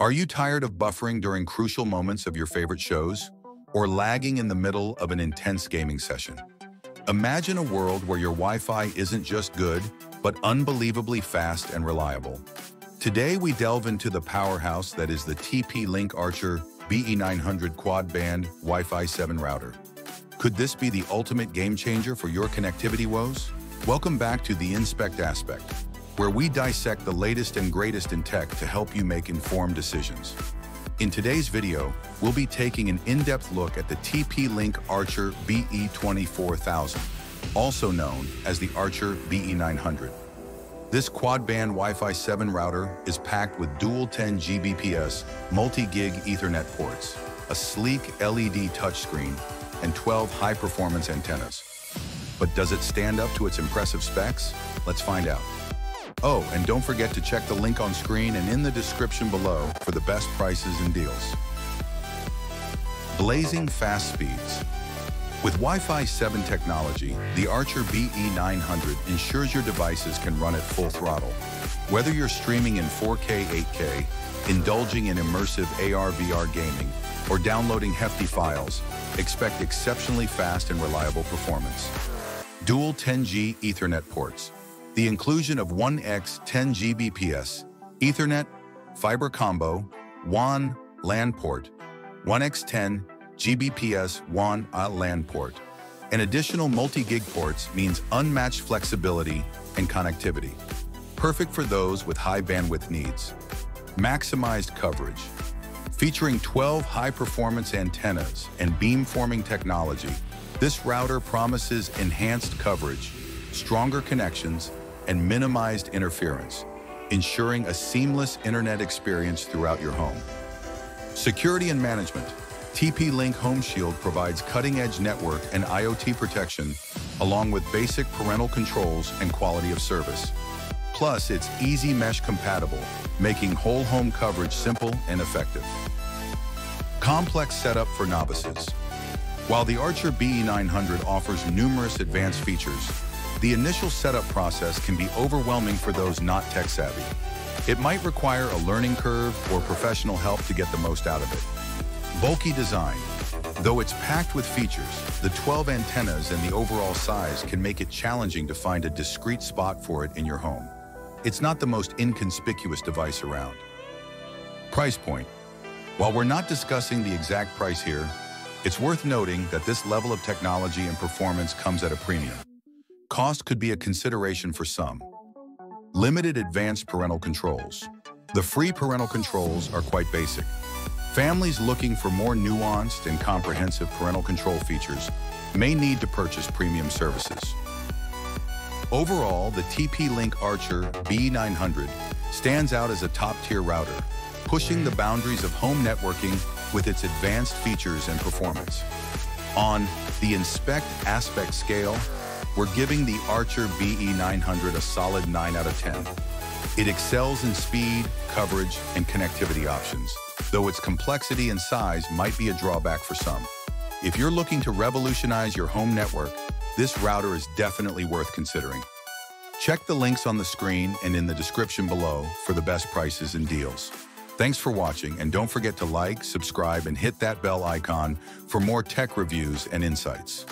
Are you tired of buffering during crucial moments of your favorite shows? Or lagging in the middle of an intense gaming session? Imagine a world where your Wi-Fi isn't just good, but unbelievably fast and reliable. Today, we delve into the powerhouse that is the TP-Link Archer BE900 quad-band Wi-Fi 7 router. Could this be the ultimate game changer for your connectivity woes? Welcome back to the Inspect Aspect, where we dissect the latest and greatest in tech to help you make informed decisions. In today's video, we'll be taking an in-depth look at the TP-Link Archer BE24000, also known as the Archer BE900. This quad-band Wi-Fi 7 router is packed with dual 10 Gbps multi-gig Ethernet ports, a sleek LED touchscreen, and 12 high-performance antennas. But does it stand up to its impressive specs? Let's find out. Oh, and don't forget to check the link on screen and in the description below for the best prices and deals. Blazing fast speeds. With Wi-Fi 7 technology, the Archer BE900 ensures your devices can run at full throttle. Whether you're streaming in 4K, 8K, indulging in immersive AR-VR gaming, or downloading hefty files, expect exceptionally fast and reliable performance. Dual 10G Ethernet ports, the inclusion of 1x 10 Gbps, Ethernet, Fiber Combo, WAN LAN port, 1x10 Gbps WAN LAN port. An additional multi-gig ports means unmatched flexibility and connectivity. Perfect for those with high bandwidth needs. Maximized coverage. Featuring 12 high-performance antennas and beamforming technology, this router promises enhanced coverage, stronger connections, and minimized interference, ensuring a seamless internet experience throughout your home. Security and management. TP-Link Home Shield provides cutting-edge network and IoT protection, along with basic parental controls and quality of service. Plus, it's EasyMesh compatible, making whole home coverage simple and effective. Complex setup for novices. While the Archer BE900 offers numerous advanced features, the initial setup process can be overwhelming for those not tech-savvy. It might require a learning curve or professional help to get the most out of it. Bulky design. Though it's packed with features, the 12 antennas and the overall size can make it challenging to find a discrete spot for it in your home. It's not the most inconspicuous device around. Price point. While we're not discussing the exact price here, it's worth noting that this level of technology and performance comes at a premium. Cost could be a consideration for some. Limited advanced parental controls. The free parental controls are quite basic. Families looking for more nuanced and comprehensive parental control features may need to purchase premium services. Overall, the TP-Link Archer B900 stands out as a top-tier router, pushing the boundaries of home networking with its advanced features and performance. On the Inspect Aspect scale, we're giving the Archer BE900 a solid 9 out of 10. It excels in speed, coverage, and connectivity options, though its complexity and size might be a drawback for some. If you're looking to revolutionize your home network, this router is definitely worth considering. Check the links on the screen and in the description below for the best prices and deals. Thanks for watching, and don't forget to like, subscribe, and hit that bell icon for more tech reviews and insights.